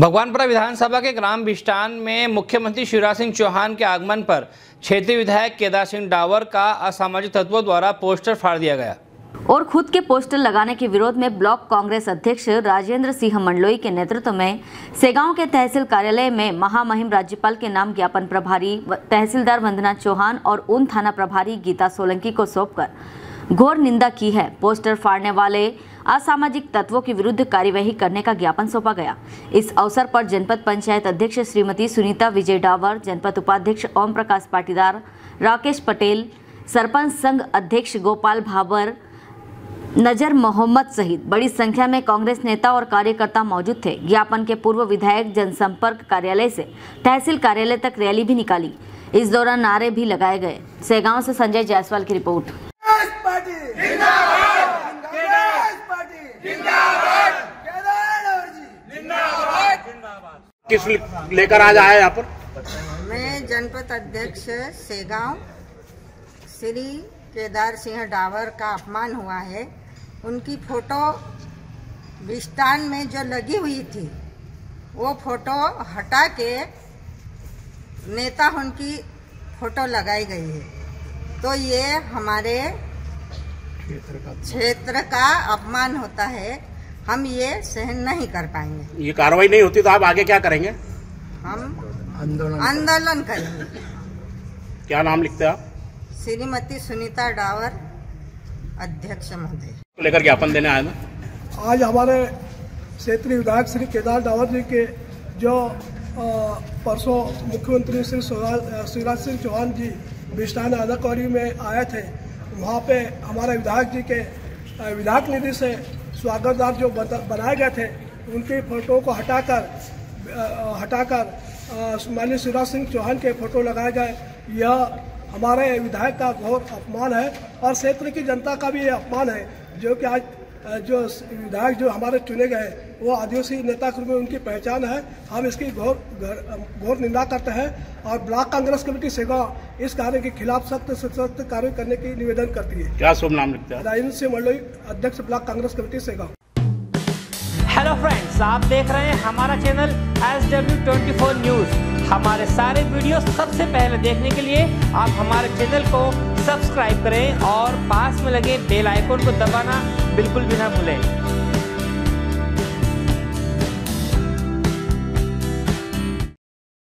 भगवानपुरा विधानसभा के ग्राम बिष्टान में मुख्यमंत्री शिवराज सिंह चौहान के आगमन पर क्षेत्रीय विधायक केदार सिंह डावर का असामाजिक तत्वों द्वारा पोस्टर फाड़ दिया गया। और खुद के पोस्टर लगाने के विरोध में ब्लॉक कांग्रेस अध्यक्ष राजेंद्र सिंह मंडलोई के नेतृत्व में सेगांव के तहसील कार्यालय में महामहिम राज्यपाल के नाम ज्ञापन प्रभारी तहसीलदार वंदना चौहान और उन थाना प्रभारी गीता सोलंकी को सौंपकर घोर निंदा की है। पोस्टर फाड़ने वाले असामाजिक तत्वों के विरुद्ध कार्यवाही करने का ज्ञापन सौंपा गया। इस अवसर पर जनपद पंचायत अध्यक्ष श्रीमती सुनीता विजय डावर, जनपद उपाध्यक्ष ओम प्रकाश पाटीदार, राकेश पटेल, सरपंच संघ अध्यक्ष गोपाल भाबर, नज़र मोहम्मद सहित बड़ी संख्या में कांग्रेस नेता और कार्यकर्ता मौजूद थे। ज्ञापन के पूर्व विधायक जनसंपर्क कार्यालय से तहसील कार्यालय तक रैली भी निकाली। इस दौरान नारे भी लगाए गए। सेगांव से संजय जायसवाल की रिपोर्ट कांग्रेस पार्टी जिंदाबाद कांग्रेस पार्टी जिंदाबाद केदार जी जिंदाबाद किस लेकर आज आए यहाँ पर? मैं जनपद अध्यक्ष सेगांव, श्री केदार सिंह डावर का अपमान हुआ है। उनकी फ़ोटो विस्तान में जो लगी हुई थी, वो फ़ोटो हटा के नेता उनकी फ़ोटो लगाई गई है। तो ये हमारे क्षेत्र का अपमान होता है। हम ये सहन नहीं कर पाएँगे। ये कार्रवाई नहीं होती तो आप आगे क्या करेंगे? हम आंदोलन करेंगे। क्या नाम लिखते हैं आप? श्रीमती सुनीता डावर अध्यक्ष महोदय। लेकर ज्ञापन देने आए ना? आज हमारे क्षेत्रीय विधायक श्री केदार डावर जी के जो परसों मुख्यमंत्री श्री शिवराज सिंह चौहान जी बिस्टान आदाकौरी में आए थे वहाँ पे हमारे विधायक जी के विधायक निधि से स्वागतदार जो बनाए गए थे, उनके फ़ोटो को हटाकर हटाकर माननीय शिवराज सिंह चौहान के फ़ोटो लगाए गए। यह हमारे विधायक का बहुत अपमान है और क्षेत्र की जनता का भी ये अपमान है, जो कि आज जो विधायक जो हमारे चुने गए वो आदिवासी नेता के रूप में उनकी पहचान है। हम इसकी घोर घोर- निंदा करते हैं और ब्लॉक कांग्रेस कमेटी सेगांव इस कार्य के खिलाफ सख्त से सख्त कार्य करने की निवेदन करती है। क्या शुभ नाम लिखते हैं? राजेंद्र सिंह मंडलोई अध्यक्ष block Congress committee Segaon hello friends आप देख रहे हैं हमारा channel S W twenty four news हमारे सारे वीडियो सबसे पहले देखने के लिए आप हमारे चैनल को सब्सक्राइब करें और पास में लगे बेल आइकन को दबाना बिल्कुल भी ना भूलें।